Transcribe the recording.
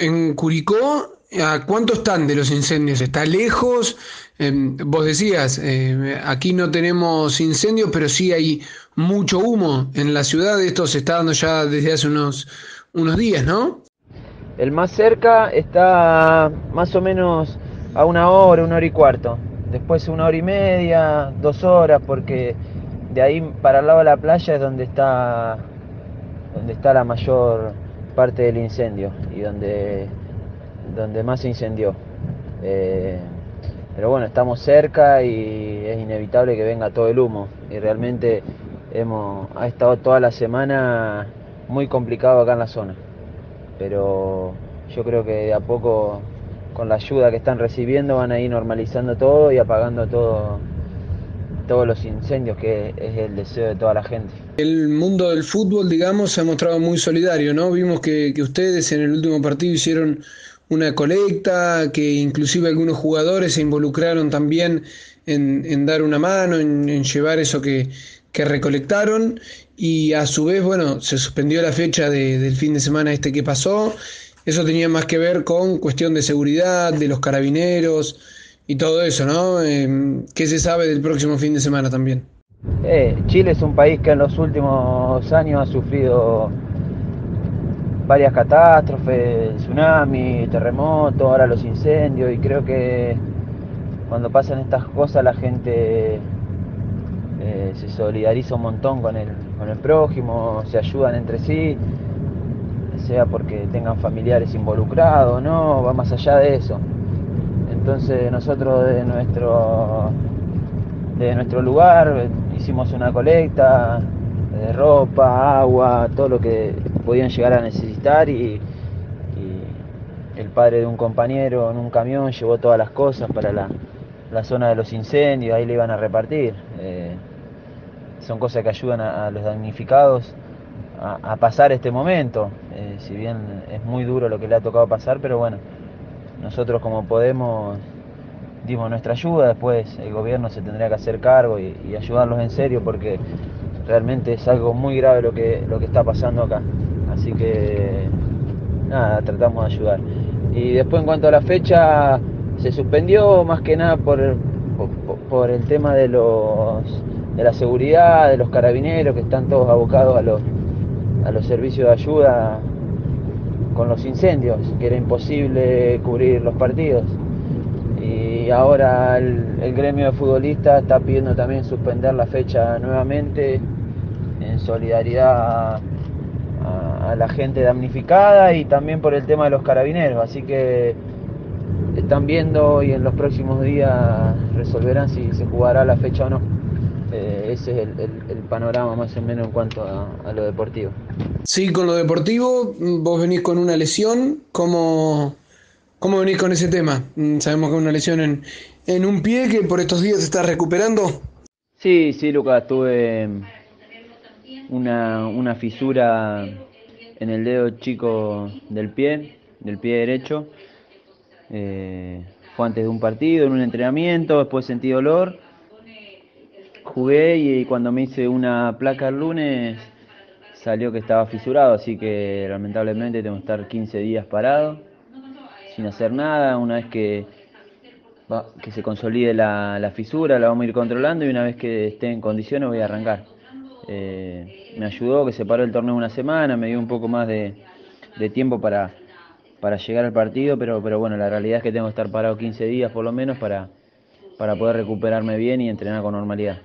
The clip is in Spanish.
en Curicó, ¿a cuánto están de los incendios? ¿Está lejos? Em, vos decías, eh, aquí no tenemos incendios, pero sí hay mucho humo en la ciudad. Esto se está dando ya desde hace unos, unos días, ¿no? El más cerca está más o menos a una hora, una hora y cuarto. Después una hora y media, dos horas, porque de ahí para el lado de la playa es donde está, donde está la mayor parte del incendio y donde, donde más se incendió. Eh, pero bueno, estamos cerca y es inevitable que venga todo el humo. Y realmente hemos, ha estado toda la semana muy complicado acá en la zona. Pero yo creo que de a poco, con la ayuda que están recibiendo, van a ir normalizando todo y apagando todo, todos los incendios, que es el deseo de toda la gente. El mundo del fútbol, digamos, se ha mostrado muy solidario, ¿no? Vimos que, ustedes en el último partido hicieron una colecta, que inclusive algunos jugadores se involucraron también en, dar una mano, en, llevar eso que, recolectaron y a su vez, bueno, se suspendió la fecha del fin de semana este que pasó. Eso tenía más que ver con cuestión de seguridad, de los carabineros y todo eso, ¿no? Em, ¿Qué se sabe del próximo fin de semana también? Eh, Chile es un país que en los últimos años ha sufrido varias catástrofes, tsunami, terremoto, ahora los incendios y creo que cuando pasan estas cosas la gente eh, se solidariza un montón con el, con el prójimo, se ayudan entre sí, sea porque tengan familiares involucrados, no, va más allá de eso. Entonces nosotros de nuestro, de nuestro lugar hicimos una colecta de ropa, agua, todo lo que podían llegar a necesitar y, el padre de un compañero en un camión llevó todas las cosas para la, zona de los incendios, ahí le iban a repartir. Eh, son cosas que ayudan a, los damnificados a, pasar este momento, eh, si bien es muy duro lo que le ha tocado pasar, pero bueno, nosotros como podemos dimos nuestra ayuda, después el gobierno se tendría que hacer cargo y, ayudarlos en serio porque realmente es algo muy grave lo que, lo que está pasando acá. Así que nada, tratamos de ayudar. Y después en cuanto a la fecha, se suspendió más que nada por, por, el tema de los de la seguridad, de los carabineros que están todos abocados a los, a los servicios de ayuda con los incendios, que era imposible cubrir los partidos. Y ahora el, gremio de futbolistas está pidiendo también suspender la fecha nuevamente en solidaridad a, la gente damnificada y también por el tema de los carabineros. Así que están viendo y en los próximos días resolverán si se jugará la fecha o no. Eh, ese es el, panorama más o menos en cuanto a, lo deportivo. Sí, con lo deportivo, vos venís con una lesión, ¿cómo, cómo venís con ese tema? Mm, sabemos que una lesión en, en un pie que por estos días se está recuperando. Sí, sí, Lucas, tuve una, una fisura en el dedo chico del pie, del pie derecho. Eh, fue antes de un partido, en un entrenamiento, después sentí dolor jugué y cuando me hice una placa el lunes salió que estaba fisurado, así que lamentablemente tengo que estar 15 días parado, sin hacer nada. Una vez que, se consolide la, fisura, la vamos a ir controlando y una vez que esté en condiciones voy a arrancar. Eh, me ayudó que se paró el torneo una semana, me dio un poco más de, tiempo para, llegar al partido, pero, bueno, la realidad es que tengo que estar parado 15 días por lo menos para poder recuperarme bien y entrenar con normalidad.